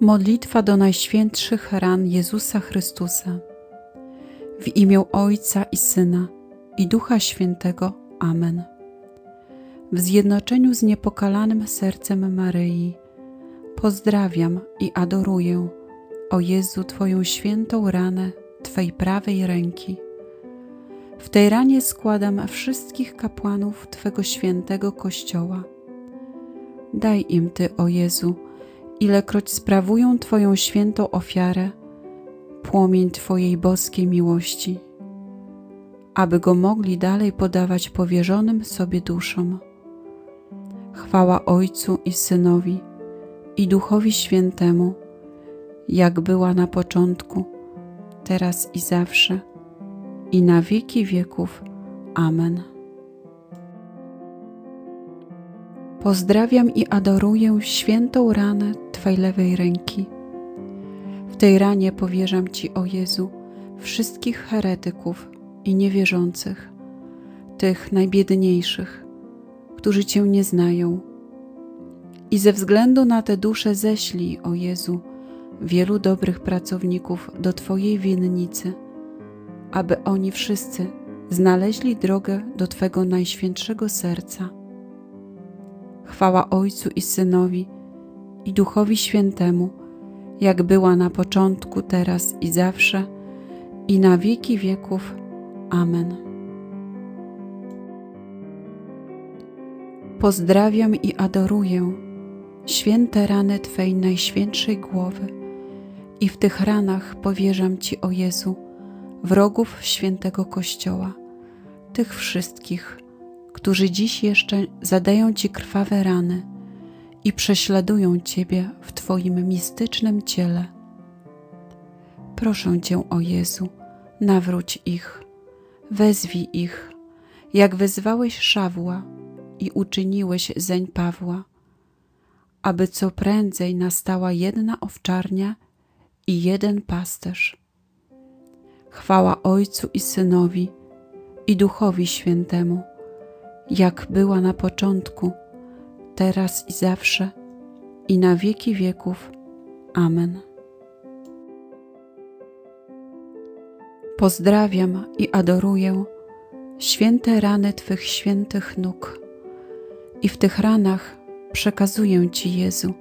Modlitwa do najświętszych ran Jezusa Chrystusa. W imię Ojca i Syna i Ducha Świętego. Amen. W zjednoczeniu z niepokalanym sercem Maryi pozdrawiam i adoruję, o Jezu, Twoją świętą ranę Twej prawej ręki. W tej ranie składam wszystkich kapłanów Twego świętego Kościoła. Daj im Ty, o Jezu, ilekroć sprawują Twoją świętą ofiarę, płomień Twojej boskiej miłości, aby go mogli dalej podawać powierzonym sobie duszom. Chwała Ojcu i Synowi i Duchowi Świętemu, jak była na początku, teraz i zawsze, i na wieki wieków. Amen. Pozdrawiam i adoruję świętą ranę Twej lewej ręki. W tej ranie powierzam Ci, o Jezu, wszystkich heretyków i niewierzących, tych najbiedniejszych, którzy Cię nie znają. I ze względu na te dusze ześlij, o Jezu, wielu dobrych pracowników do Twojej winnicy, aby oni wszyscy znaleźli drogę do Twego najświętszego serca Chwała Ojcu i Synowi i Duchowi Świętemu, jak była na początku, teraz i zawsze, i na wieki wieków. Amen. Pozdrawiam i adoruję święte rany Twej najświętszej głowy i w tych ranach powierzam Ci, o Jezu, wrogów świętego Kościoła, tych wszystkich, którzy dziś jeszcze zadają Ci krwawe rany i prześladują Ciebie w Twoim mistycznym ciele. Proszę Cię, o Jezu, nawróć ich, wezwij ich, jak wezwałeś Szawła i uczyniłeś zeń Pawła, aby co prędzej nastała jedna owczarnia i jeden pasterz. Chwała Ojcu i Synowi i Duchowi Świętemu, jak była na początku, teraz i zawsze, i na wieki wieków. Amen. Pozdrawiam i adoruję święte rany Twych świętych nóg i w tych ranach przekazuję Ci, Jezu,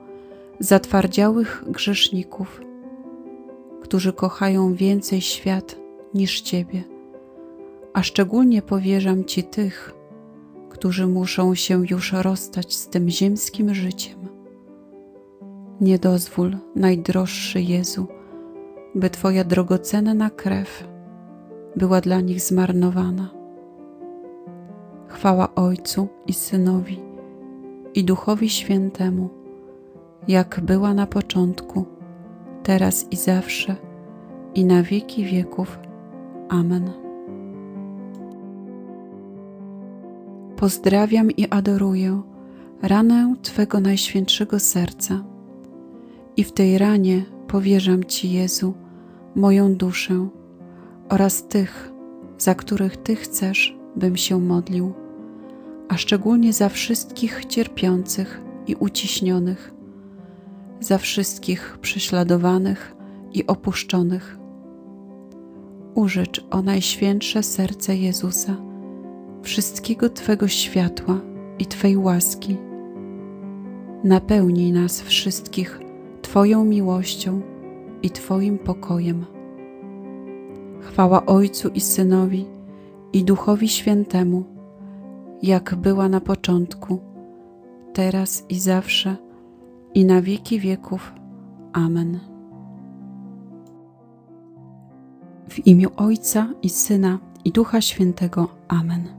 zatwardziałych grzeszników, którzy kochają więcej świat niż Ciebie, a szczególnie powierzam Ci tych, którzy muszą się już rozstać z tym ziemskim życiem. Nie dozwól, najdroższy Jezu, by Twoja drogocenna krew była dla nich zmarnowana. Chwała Ojcu i Synowi i Duchowi Świętemu, jak była na początku, teraz i zawsze, i na wieki wieków. Amen. Pozdrawiam i adoruję ranę Twego najświętszego serca. I w tej ranie powierzam Ci, Jezu, moją duszę oraz tych, za których Ty chcesz, bym się modlił, a szczególnie za wszystkich cierpiących i uciśnionych, za wszystkich prześladowanych i opuszczonych. Użycz o najświętsze serce Jezusa wszystkiego Twego światła i Twej łaski. Napełnij nas wszystkich Twoją miłością i Twoim pokojem. Chwała Ojcu i Synowi i Duchowi Świętemu, jak była na początku, teraz i zawsze, i na wieki wieków. Amen. W imię Ojca i Syna i Ducha Świętego. Amen.